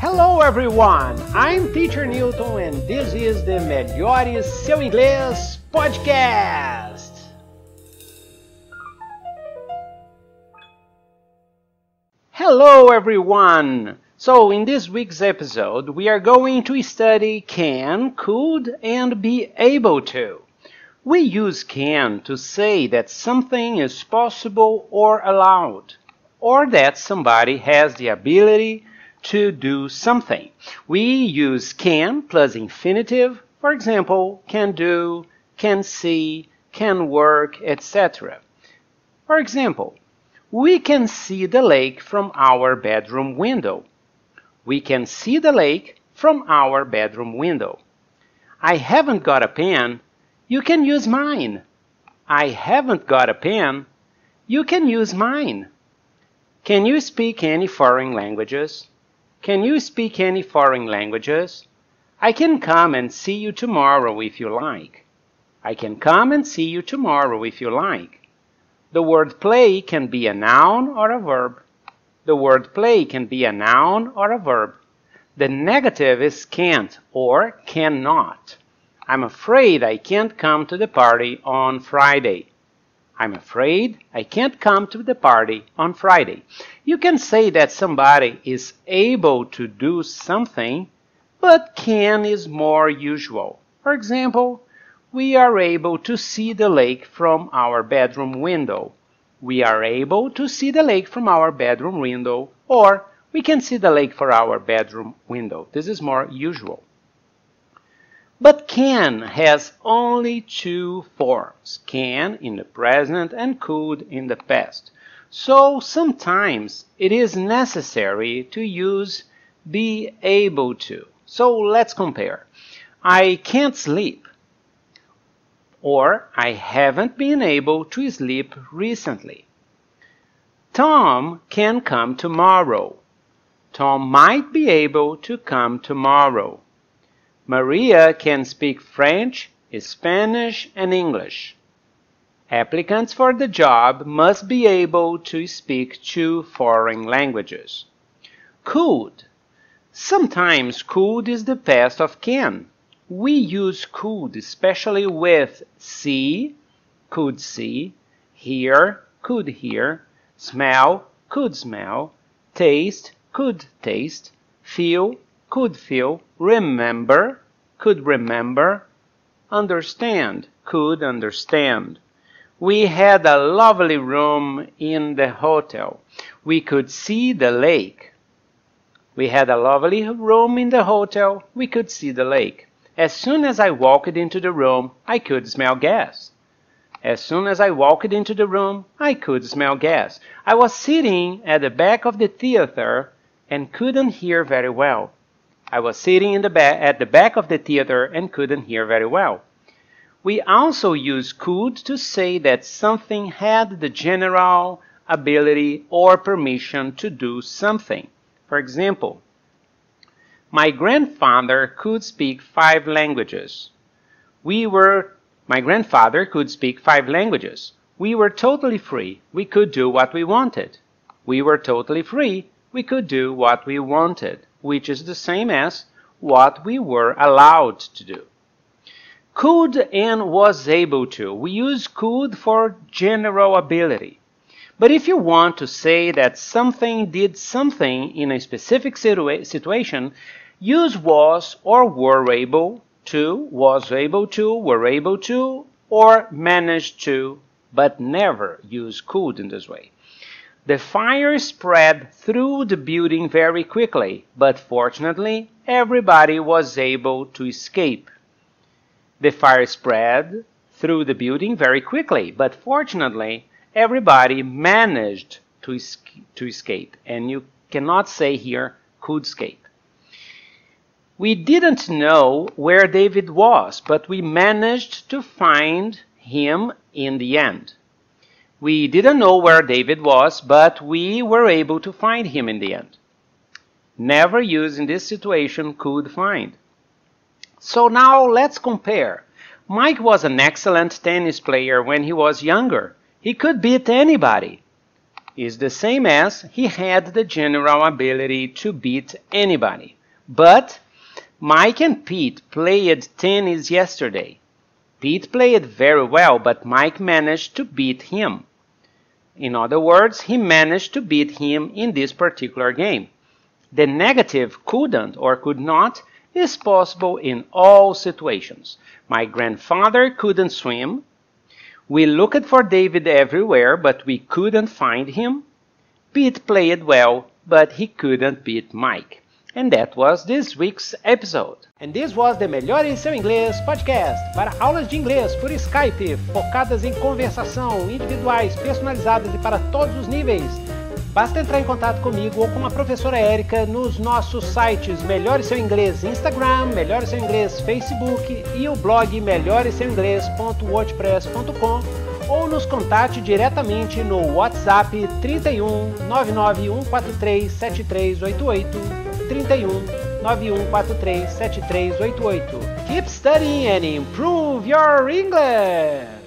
Hello everyone, I'm Teacher Newton and this is the Melhore Seu Inglês podcast. Hello everyone! So in this week's episode we are going to study can, could and be able to. We use can to say that something is possible or allowed, or that somebody has the ability to do something. We use can plus infinitive, for example, can do, can see, can work, etc. For example, we can see the lake from our bedroom window. We can see the lake from our bedroom window. I haven't got a pen. You can use mine. I haven't got a pen. You can use mine. Can you speak any foreign languages? Can you speak any foreign languages? I can come and see you tomorrow if you like. I can come and see you tomorrow if you like. The word play can be a noun or a verb. The word play can be a noun or a verb. The negative is can't or cannot. I'm afraid I can't come to the party on Friday. I'm afraid I can't come to the party on Friday. You can say that somebody is able to do something, but can is more usual. For example, we are able to see the lake from our bedroom window. We are able to see the lake from our bedroom window, or we can see the lake from our bedroom window. This is more usual. But can has only two forms, can in the present and could in the past. So sometimes it is necessary to use be able to. So let's compare. I can't sleep or I haven't been able to sleep recently. Tom can come tomorrow. Tom might be able to come tomorrow. Maria can speak French, Spanish, and English. Applicants for the job must be able to speak two foreign languages. Could. Sometimes could is the past of can. We use could especially with see, could see, hear, could hear, smell, could smell, taste, could taste, feel, could feel, remember, could remember, understand, could understand. We had a lovely room in the hotel. We could see the lake. We had a lovely room in the hotel. We could see the lake. As soon as I walked into the room, I could smell gas. As soon as I walked into the room, I could smell gas. I was sitting at the back of the theater and couldn't hear very well. I was sitting in the ba- at the back of the theater and couldn't hear very well. We also use could to say that something had the general ability or permission to do something. For example, my grandfather could speak five languages. We were my grandfather could speak five languages. We were totally free. We could do what we wanted. We were totally free. We could do what we wanted which is the same as what we were allowed to do. Could and was able to. We use could for general ability. But if you want to say that something did something in a specific situa situation, use was or were able to, was able to, were able to, or managed to, but never use could in this way. The fire spread through the building very quickly, but fortunately everybody was able to escape. The fire spread through the building very quickly, but fortunately everybody managed to, es to escape. And you cannot say here could escape. We didn't know where David was, but we managed to find him in the end. We didn't know where David was, but we were able to find him in the end. Never use in this situation could find. So now let's compare. Mike was an excellent tennis player when he was younger. He could beat anybody. is the same as he had the general ability to beat anybody. But Mike and Pete played tennis yesterday. Pete played very well, but Mike managed to beat him. In other words, he managed to beat him in this particular game. The negative couldn't or could not is possible in all situations. My grandfather couldn't swim. We looked for David everywhere, but we couldn't find him. Pete played well, but he couldn't beat Mike. And that was this week's episode. And this was the Melhore Seu Inglês podcast para aulas de inglês por Skype, focadas em conversação, individuais, personalizadas e para todos os níveis. Basta entrar em contato comigo ou com a professora Érica nos nossos sites Melhore Seu Inglês Instagram, Melhore Seu Inglês Facebook e o blog melhoreseuinglês.wordpress.com ou nos contate diretamente no WhatsApp 31 99143 7388 31 9143 7388. Keep studying and improve your English!